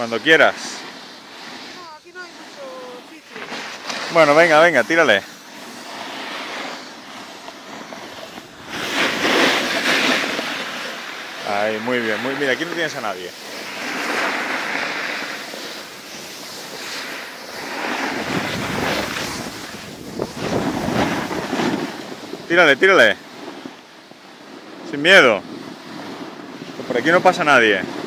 Cuando quieras. No, aquí no hay mucho sitio. Bueno, venga, venga, tírale. Ahí, muy bien, muy Mira, aquí no tienes a nadie. Tírale, tírale. Sin miedo. Por aquí no pasa nadie.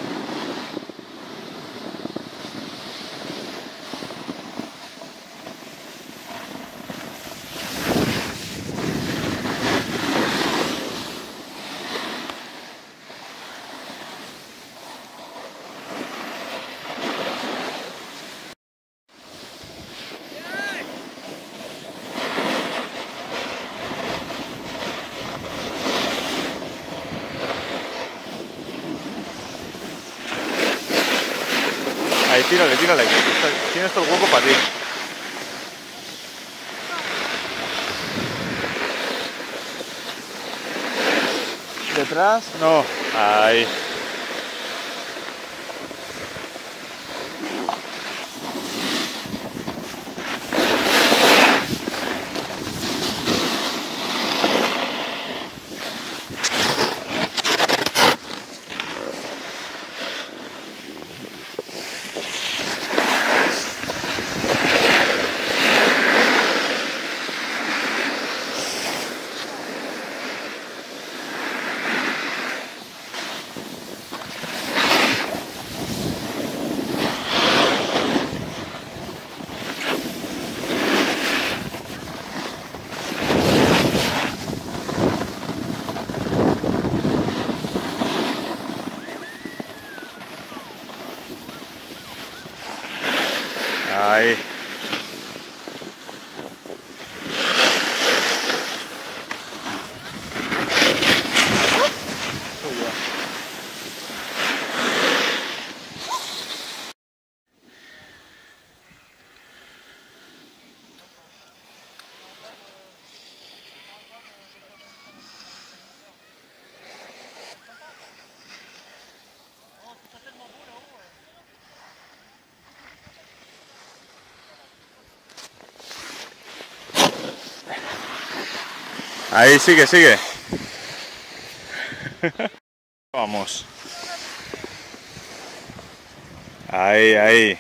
Tírale, tírale. Tienes todo el hueco para ti. ¿Detrás? No. Ahí. Ahí, sigue, sigue. Vamos. Ahí, ahí.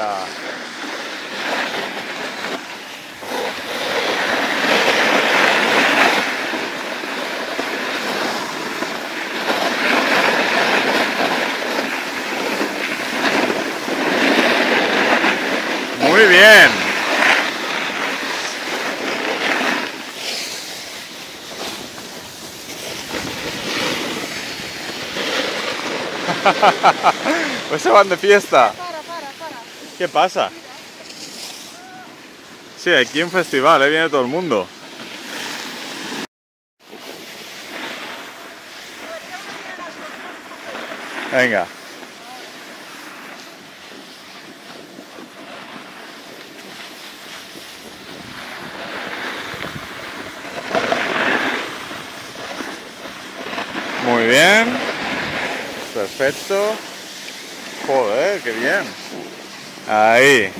Muy bien. Pues se van de fiesta. ¿Qué pasa? Sí, aquí un festival, ¿eh? viene todo el mundo. Venga. Muy bien. Perfecto. Joder, qué bien. Ahí.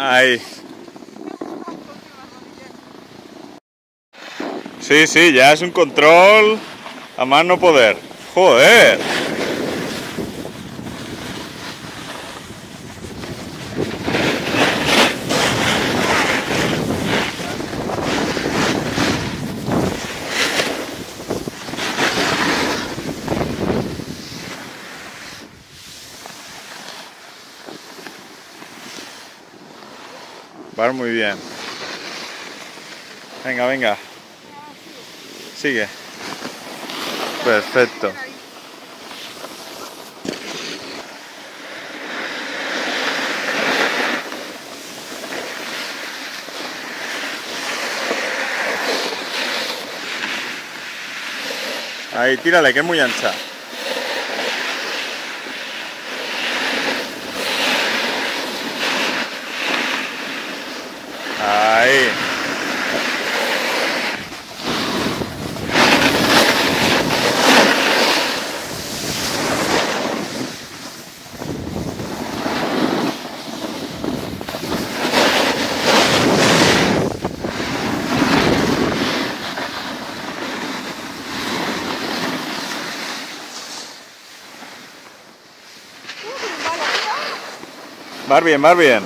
Ahí. Sí, sí, ya es un control a más no poder. Joder. Muy bien. Venga, venga. Sigue. Perfecto. Ahí, tírale, que es muy ancha. Ahí. Vas bien, vas bien.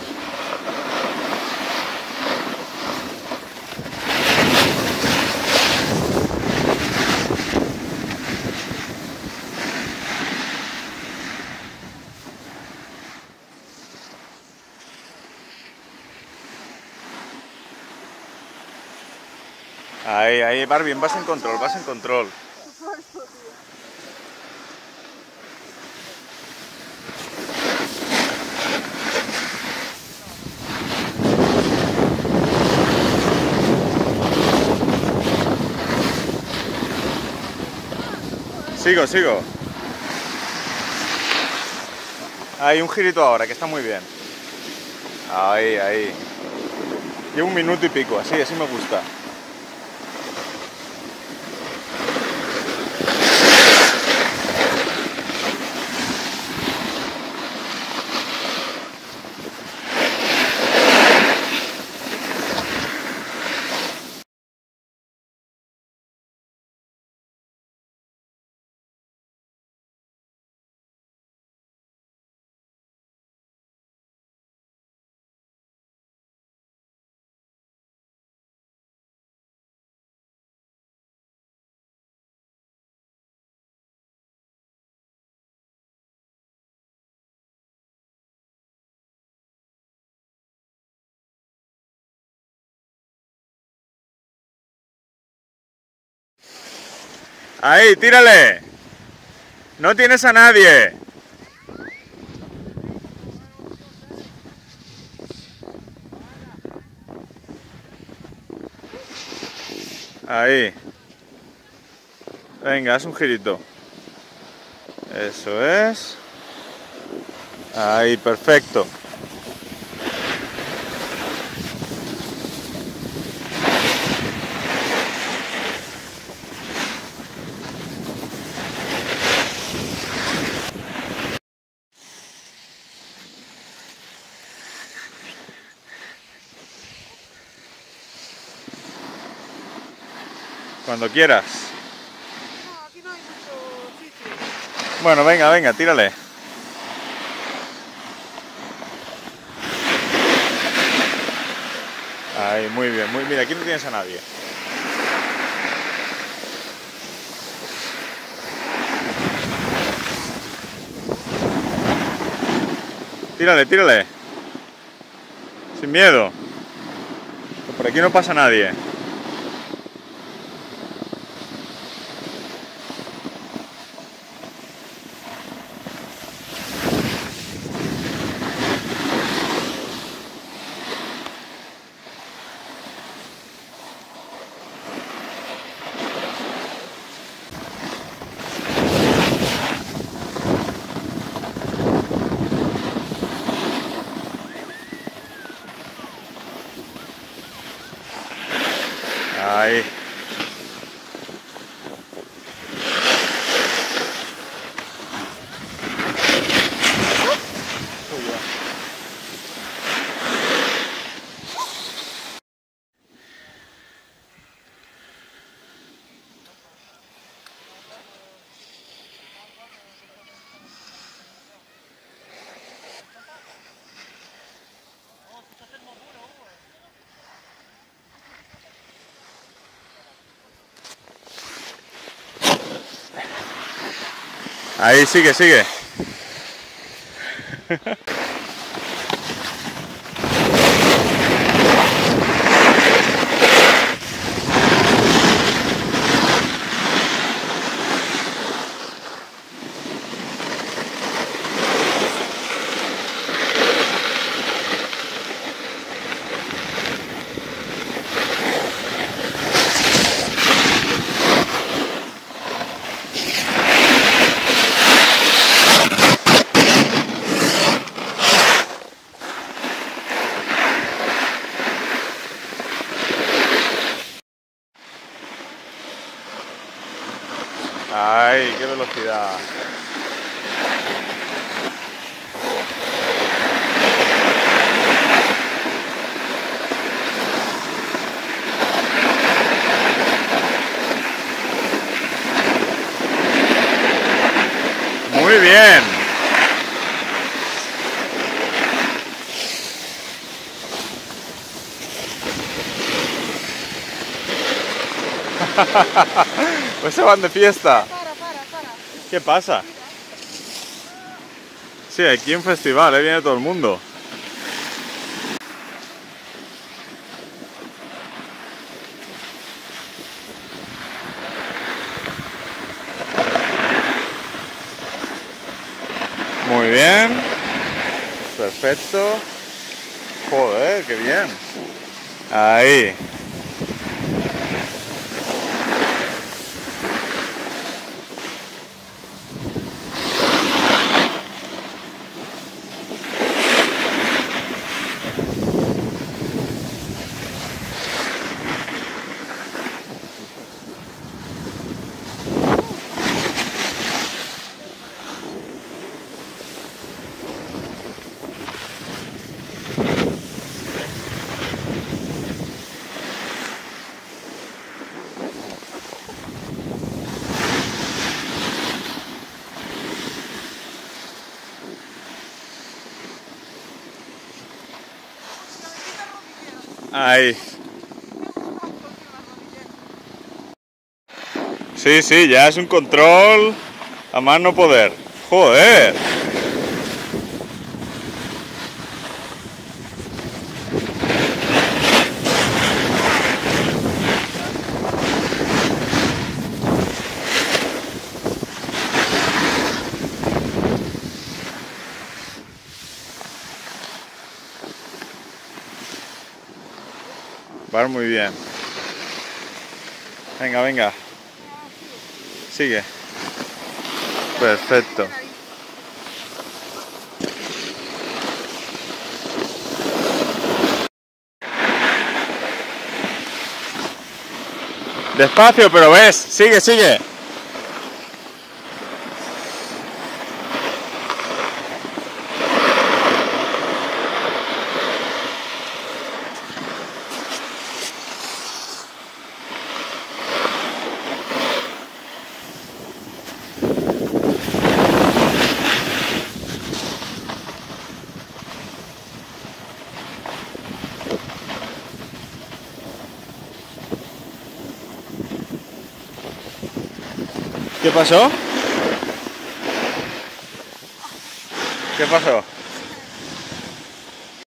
Ahí, ahí, bien, vas en control, vas en control. Sigo, sigo. Hay un girito ahora, que está muy bien. Ahí, ahí. Llevo un minuto y pico, así, así me gusta. Ahí, tírale. No tienes a nadie. Ahí. Venga, haz un girito. Eso es. Ahí, perfecto. Cuando quieras. No, aquí no hay mucho sitio. Bueno, venga, venga, tírale. Ahí, muy bien, muy Mira, aquí no tienes a nadie. Tírale, tírale. Sin miedo. Por aquí no pasa nadie. Ahí, sigue, sigue. Muy bien. Pues se van de fiesta. ¿Qué pasa? Sí, aquí un festival, ¿eh? viene todo el mundo. Muy bien. Perfecto. Joder, qué bien. Ahí. Ahí. Sí, sí, ya es un control a más no poder. Joder. Muy bien. Venga, venga. Sigue. Perfecto. Despacio, pero ves. Sigue, sigue. ¿Qué pasó? ¿Qué pasó?